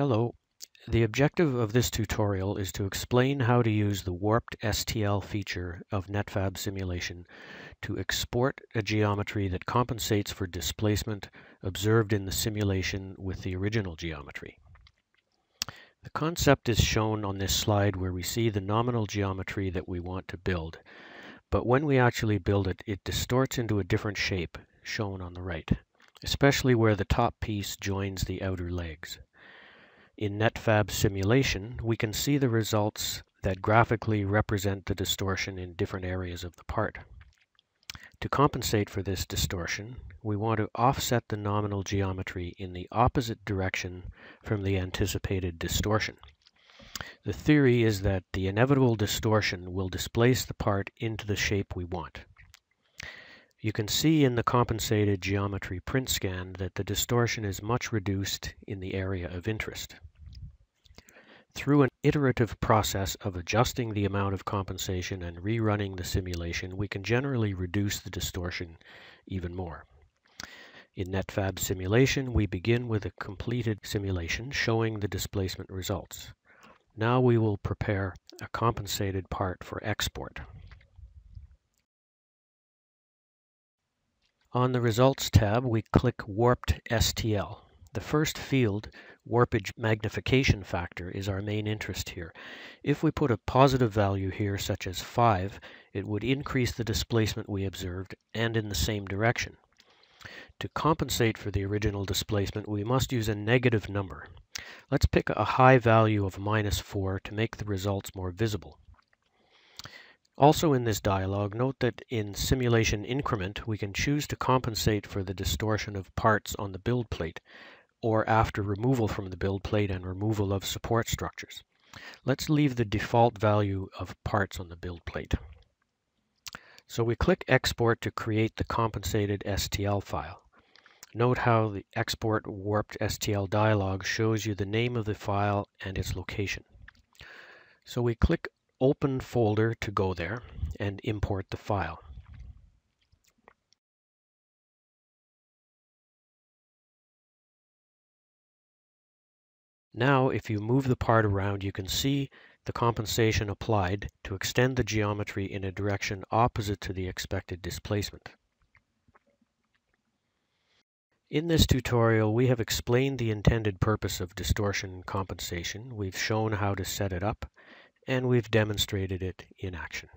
Hello. The objective of this tutorial is to explain how to use the warped STL feature of Netfabb simulation to export a geometry that compensates for displacement observed in the simulation with the original geometry. The concept is shown on this slide where we see the nominal geometry that we want to build, but when we actually build it, it distorts into a different shape, shown on the right, especially where the top piece joins the outer legs. In Netfabb simulation, we can see the results that graphically represent the distortion in different areas of the part. To compensate for this distortion, we want to offset the nominal geometry in the opposite direction from the anticipated distortion. The theory is that the inevitable distortion will displace the part into the shape we want. You can see in the compensated geometry print scan that the distortion is much reduced in the area of interest. Through an iterative process of adjusting the amount of compensation and rerunning the simulation, we can generally reduce the distortion even more. In Netfabb simulation, we begin with a completed simulation showing the displacement results. Now we will prepare a compensated part for export. On the Results tab, we click Warped STL. The first field, warpage magnification factor, is our main interest here. If we put a positive value here, such as 5, it would increase the displacement we observed and in the same direction. To compensate for the original displacement, we must use a negative number. Let's pick a high value of minus 4 to make the results more visible. Also in this dialog, note that in Simulation Increment, we can choose to compensate for the distortion of parts on the build plate, or after removal from the build plate and removal of support structures. Let's leave the default value of parts on the build plate. So we click Export to create the compensated STL file. Note how the Export Warped STL dialog shows you the name of the file and its location. So we click Open Folder to go there and import the file. Now, if you move the part around, you can see the compensation applied to extend the geometry in a direction opposite to the expected displacement. In this tutorial, we have explained the intended purpose of distortion compensation. We've shown how to set it up, and we've demonstrated it in action.